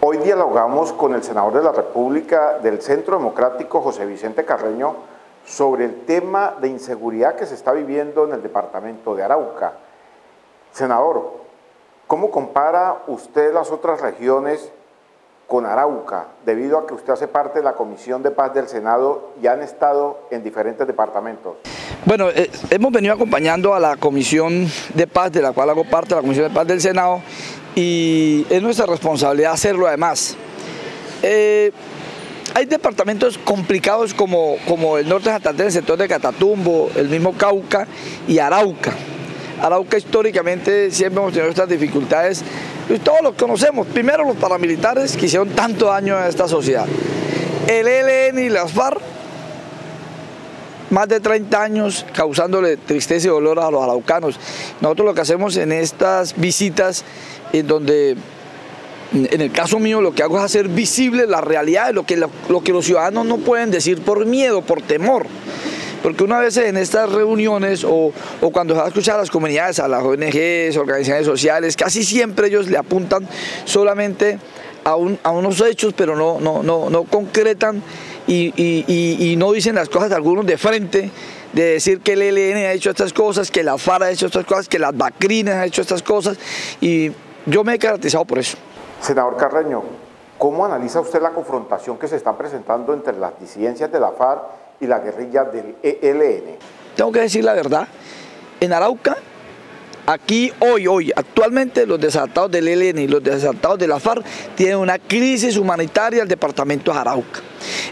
Hoy dialogamos con el senador de la República del Centro Democrático, José Vicente Carreño, sobre el tema de inseguridad que se está viviendo en el departamento de Arauca. Senador, ¿cómo compara usted las otras regiones con Arauca, debido a que usted hace parte de la Comisión de Paz del Senado y han estado en diferentes departamentos? Bueno, eh, hemos venido acompañando a la Comisión de Paz, de la cual hago parte, la Comisión de Paz del Senado, y es nuestra responsabilidad hacerlo además. Eh, hay departamentos complicados como, como el norte de Santander, el sector de Catatumbo, el mismo Cauca y Arauca. Arauca históricamente siempre hemos tenido estas dificultades y todos los conocemos. Primero los paramilitares que hicieron tanto daño a esta sociedad. El ELN y las FARC, más de 30 años causándole tristeza y dolor a los araucanos. Nosotros lo que hacemos en estas visitas, en donde en el caso mío lo que hago es hacer visible la realidad lo que, lo, que los ciudadanos no pueden decir por miedo, por temor. Porque una vez en estas reuniones o, cuando se va a escuchar a las comunidades, a las ONGs, organizaciones sociales, casi siempre ellos le apuntan solamente a, unos hechos, pero no, no, no, no concretan y, no dicen las cosas de algunos de frente, de decir que el ELN ha hecho estas cosas, que la FARA ha hecho estas cosas, que las Bacrinas ha hecho estas cosas, y yo me he caracterizado por eso. Senador Carreño, ¿cómo analiza usted la confrontación que se está presentando entre las disidencias de la FARC y la guerrilla del ELN? Tengo que decir la verdad, en Arauca, aquí hoy, hoy, actualmente los desaltados del ELN y los desaltados de la FARC tienen una crisis humanitaria al departamento de Arauca.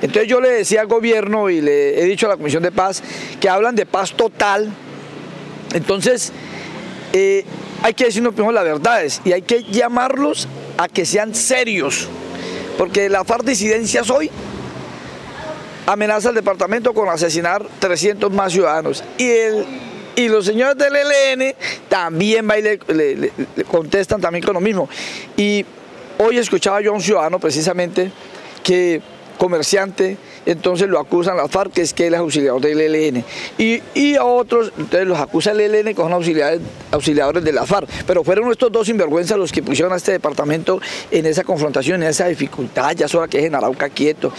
Entonces yo le decía al gobierno y le he dicho a la Comisión de Paz que hablan de paz total. Entonces, eh, hay que decirnos primero las verdades y hay que llamarlos a que sean serios, porque la FARC disidencias hoy amenaza al departamento con asesinar 300 más ciudadanos y el y los señores del ELN también le, contestan también con lo mismo. Y hoy escuchaba yo a un ciudadano precisamente que comerciante, entonces lo acusan las FARC, que es que él es auxiliador del ELN. Y, a otros, entonces los acusa el ELN con auxiliares, auxiliadores de la FARC. Pero fueron estos dos sinvergüenzas los que pusieron a este departamento en esa confrontación, en esa dificultad, ya solo que es en Arauca quieto.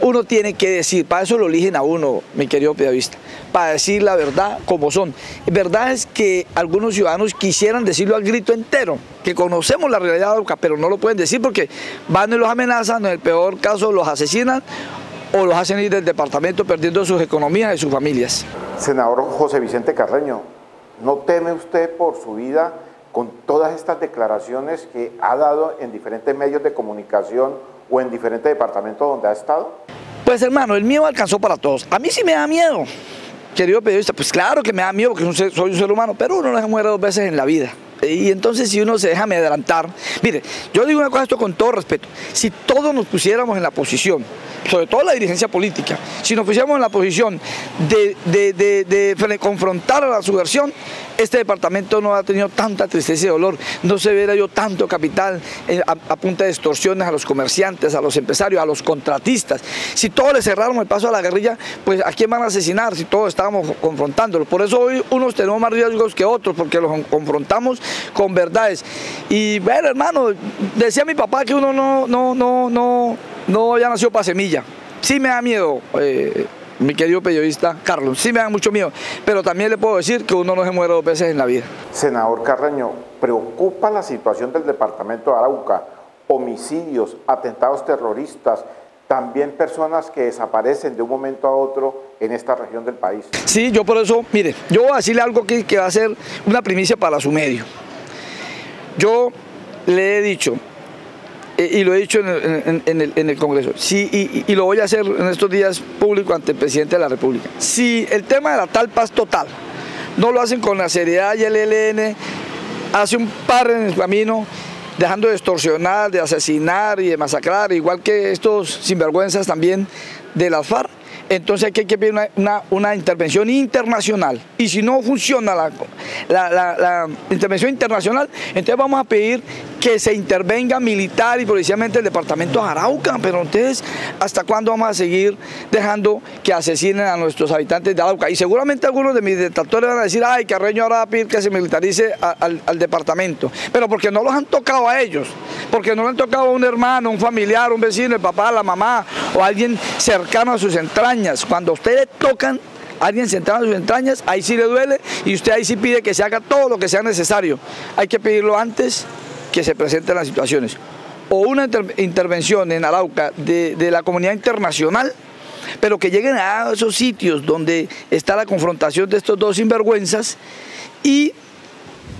Uno tiene que decir, para eso lo eligen a uno, mi querido periodista, para decir la verdad como son. Verdad es que algunos ciudadanos quisieran decirlo al grito entero, que conocemos la realidad de Arauca, pero no lo pueden decir porque van y los amenazan, en el peor caso los asesinan o los hacen ir del departamento perdiendo sus economías y sus familias. Senador José Vicente Carreño, ¿no teme usted por su vida con todas estas declaraciones que ha dado en diferentes medios de comunicación o en diferentes departamentos donde ha estado? Pues hermano, el miedo alcanzó para todos. A mí sí me da miedo, querido periodista. Pues claro que me da miedo porque soy un ser humano, pero uno no se muere dos veces en la vida. Y entonces si uno se deja adelantar, mire, yo digo una cosa esto con todo respeto, si todos nos pusiéramos en la posición sobre todo la dirigencia política, si nos pusiéramos en la posición de, confrontar a la subversión, este departamento no ha tenido tanta tristeza y dolor, no se verá yo tanto capital eh, a, punta de extorsiones a los comerciantes, a los empresarios, a los contratistas. Si todos le cerráramos el paso a la guerrilla, pues ¿a quién van a asesinar si todos estábamos confrontándolos? Por eso hoy unos tenemos más riesgos que otros, porque los confrontamos con verdades. Y bueno, hermano, decía mi papá que uno no, no, no, no no nació para semilla. Sí me da miedo, eh, mi querido periodista Carlos, sí me da mucho miedo, pero también le puedo decir que uno no se muere dos veces en la vida. Senador Carreño, ¿preocupa la situación del departamento de Arauca? Homicidios, atentados terroristas, también personas que desaparecen de un momento a otro en esta región del país. Sí, yo por eso, mire, yo voy a decirle algo que, que va a ser una primicia para su medio. Yo le he dicho, eh, y lo he dicho en el, Congreso, y, lo voy a hacer en estos días público ante el presidente de la República. Si el tema de la tal paz total no lo hacen con la seriedad y el ELN hace un par en el camino, dejando de extorsionar, de asesinar y de masacrar, igual que estos sinvergüenzas también de las FARC, entonces hay que pedir una, intervención internacional. Y si no funciona la, la, intervención internacional, entonces vamos a pedir que se intervenga militar y policialmente el departamento de Arauca, pero entonces, ¿hasta cuándo vamos a seguir dejando que asesinen a nuestros habitantes de Arauca? Y seguramente algunos de mis detractores van a decir, ay, Carreño ahora va a pedir que se militarice al, al departamento, pero porque no los han tocado a ellos, porque no le han tocado a un hermano, un familiar, un vecino, el papá, la mamá o alguien cercano a sus entrañas. Cuando ustedes tocan alguien sentado en sus entrañas, ahí sí le duele y usted ahí sí pide que se haga todo lo que sea necesario. Hay que pedirlo antes que se presenten las situaciones. O una intervención en Arauca de la comunidad internacional, pero que lleguen a esos sitios donde está la confrontación de estos dos sinvergüenzas y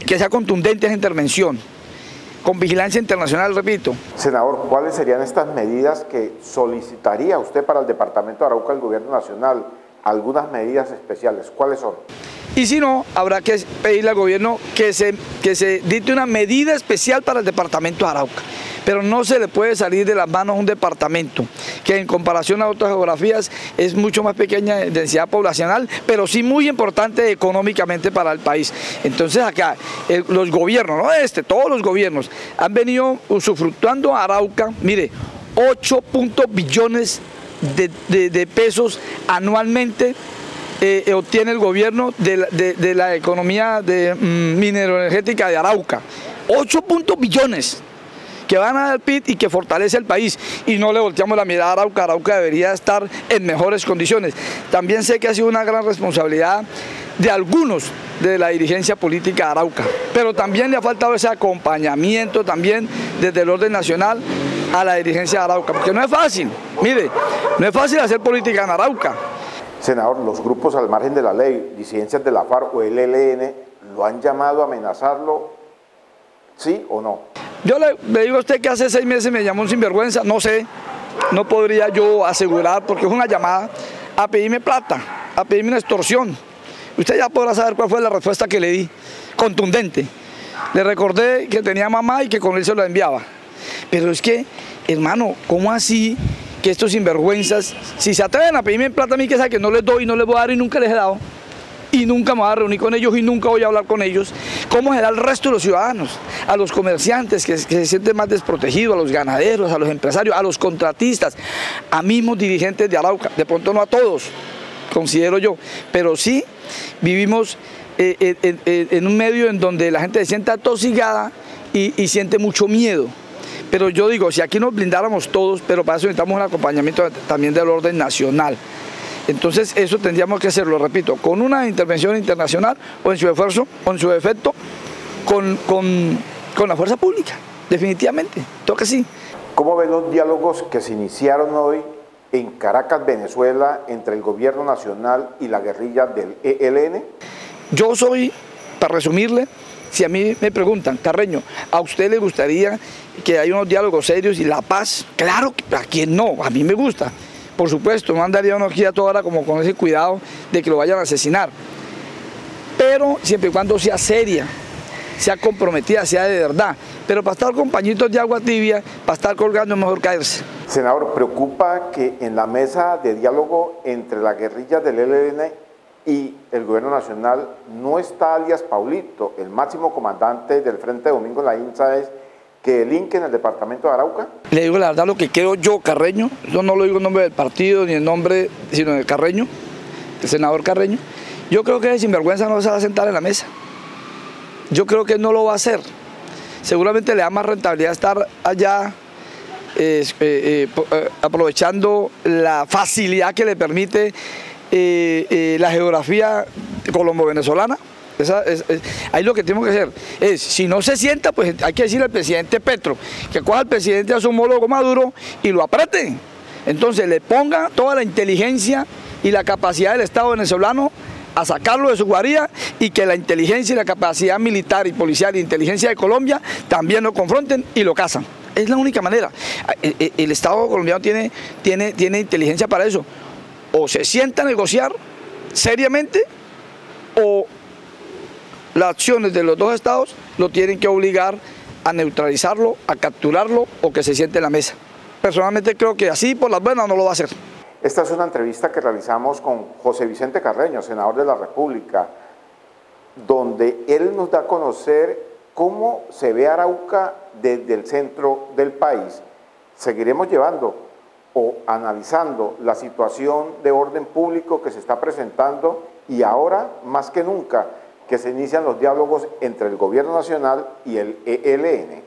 que sea contundente esa intervención con vigilancia internacional, repito. Senador, ¿cuáles serían estas medidas que solicitaría usted para el Departamento de Arauca, el Gobierno Nacional? Algunas medidas especiales, ¿cuáles son? Y si no, habrá que pedirle al gobierno que se, que se dicte una medida especial para el departamento de Arauca. Pero no se le puede salir de las manos un departamento que en comparación a otras geografías es mucho más pequeña en densidad poblacional, pero sí muy importante económicamente para el país. Entonces acá los gobiernos, no este, todos los gobiernos han venido usufructuando a Arauca, mire, 8 billones de pesos anualmente eh, eh, obtiene el gobierno de la, economía de, mm, mineroenergética de Arauca. 8 puntos billones que van a dar PIB y que fortalece el país. Y no le volteamos la mirada a Arauca, Arauca debería estar en mejores condiciones. También sé que ha sido una gran responsabilidad de algunos de la dirigencia política de Arauca, pero también le ha faltado ese acompañamiento también desde el orden nacional a la dirigencia de Arauca, porque no es fácil, mire, no es fácil hacer política en Arauca, Senador, los grupos al margen de la ley, disidencias de la FARC o el ELN, ¿lo han llamado a amenazarlo? ¿Sí o no? Yo le, digo a usted que hace seis meses me llamó un sinvergüenza, no sé, no podría yo asegurar porque es una llamada a pedirme plata, a pedirme una extorsión. Usted ya podrá saber cuál fue la respuesta que le di, contundente. Le recordé que tenía mamá y que con él se lo enviaba. Pero es que, hermano, ¿cómo así que estos sinvergüenzas, si se atreven a pedirme plata a mí, que sabe que no les doy y no les voy a dar y nunca les he dado, y nunca me voy a reunir con ellos y nunca voy a hablar con ellos, ¿cómo será el resto de los ciudadanos? A los comerciantes que, se sienten más desprotegidos, a los ganaderos, a los empresarios, a los contratistas, a mismos dirigentes de Arauca, de pronto no a todos, considero yo, pero sí vivimos eh, en un medio en donde la gente se siente atosigada y siente mucho miedo. Pero yo digo, si aquí nos blindáramos todos, pero para eso necesitamos un acompañamiento también del orden nacional. Entonces eso tendríamos que hacerlo, repito, con una intervención internacional o en su esfuerzo, o en su efecto, con, con la fuerza pública, definitivamente, toca sí. ¿Cómo ven los diálogos que se iniciaron hoy en Caracas, Venezuela, entre el gobierno nacional y la guerrilla del ELN? Yo soy, para resumirle, si a mí me preguntan, Carreño, ¿a usted le gustaría que haya unos diálogos serios y la paz? Claro, ¿a quién no? A mí me gusta. Por supuesto, no andaría uno aquí a toda hora como con ese cuidado de que lo vayan a asesinar. Pero siempre y cuando sea seria, sea comprometida, sea de verdad. Pero para estar con pañitos de agua tibia, para estar colgando es mejor caerse. Senador, ¿preocupa que en la mesa de diálogo entre la guerrilla del ELN y el gobierno nacional no está alias Paulito, el máximo comandante del Frente Domingo la INSA es que el en el departamento de Arauca? Le digo la verdad lo que quiero yo, Carreño, yo no lo digo en nombre del partido ni en nombre, sino del Carreño, el senador Carreño. Yo creo que sinvergüenza no se va a sentar en la mesa. Yo creo que no lo va a hacer. Seguramente le da más rentabilidad estar allá eh, eh, eh, aprovechando la facilidad que le permite eh, eh, la geografía colombo-venezolana. ahí lo que tenemos que hacer es, si no se sienta, pues hay que decirle al presidente Petro que coja al presidente a su homólogo Maduro y lo aprete. Entonces le ponga toda la inteligencia y la capacidad del Estado venezolano a sacarlo de su guarida y que la inteligencia y la capacidad militar y policial y inteligencia de Colombia también lo confronten y lo cazan. Es la única manera. Eh, el, Estado colombiano tiene, tiene, tiene inteligencia para eso o se sienta a negociar seriamente o las acciones de los dos estados lo tienen que obligar a neutralizarlo, a capturarlo o que se siente en la mesa. Personalmente creo que así por las buenas no lo va a hacer. Esta es una entrevista que realizamos con José Vicente Carreño, senador de la República, donde él nos da a conocer cómo se ve Arauca desde el centro del país. Seguiremos llevando o analizando la situación de orden público que se está presentando y ahora, más que nunca, que se inician los diálogos entre el gobierno nacional y el ELN.